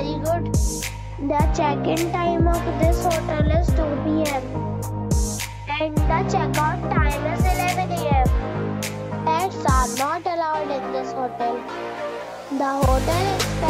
very good. The check-in time of this hotel is 2 p.m. and the checkout time is 11 a.m. Pets are not allowed in this hotel. The hotel expects